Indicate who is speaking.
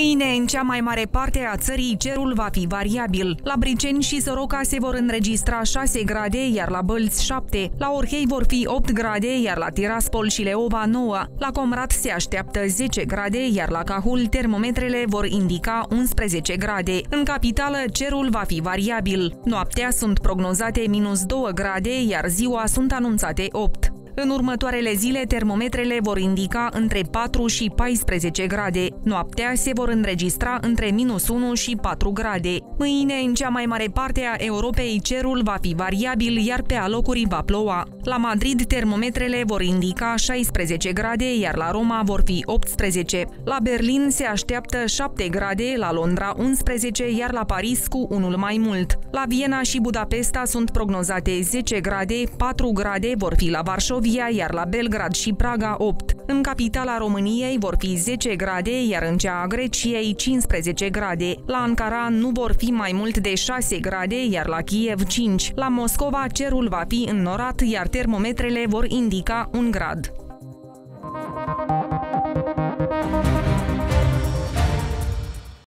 Speaker 1: Mâine, în cea mai mare parte a țării, cerul va fi variabil. La Briceni și Soroca se vor înregistra 6 grade, iar la Bălți 7. La Orhei vor fi 8 grade, iar la Tiraspol și Leova 9. La Comrat se așteaptă 10 grade, iar la Cahul termometrele vor indica 11 grade. În capitală, cerul va fi variabil. Noaptea sunt prognozate minus 2 grade, iar ziua sunt anunțate 8. În următoarele zile, termometrele vor indica între 4 și 14 grade. Noaptea se vor înregistra între minus 1 și 4 grade. Mâine, în cea mai mare parte a Europei, cerul va fi variabil, iar pe alocuri va ploua. La Madrid, termometrele vor indica 16 grade, iar la Roma vor fi 18. La Berlin se așteaptă 7 grade, la Londra 11, iar la Paris cu unul mai mult. La Viena și Budapesta sunt prognozate 10 grade, 4 grade vor fi la Varșovia, Varsovia, iar la Belgrad și Praga 8. În capitala României vor fi 10 grade, iar în cea a Greciei 15 grade. La Ankara nu vor fi mai mult de 6 grade, iar la Kiev 5. La Moscova cerul va fi înnorat, iar termometrele vor indica un grad.